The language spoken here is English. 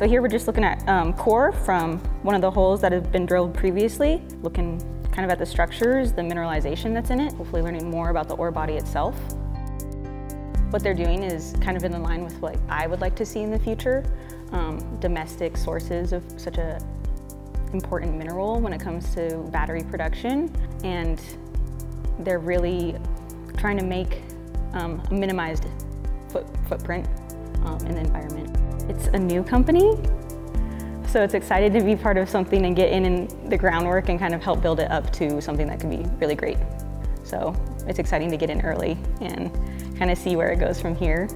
So here we're just looking at um, core from one of the holes that have been drilled previously, looking kind of at the structures, the mineralization that's in it, hopefully learning more about the ore body itself. What they're doing is kind of in line with what I would like to see in the future, um, domestic sources of such a important mineral when it comes to battery production. And they're really trying to make um, a minimized foot, footprint um, in the environment. It's a new company, so it's excited to be part of something and get in, in the groundwork and kind of help build it up to something that can be really great. So it's exciting to get in early and kind of see where it goes from here.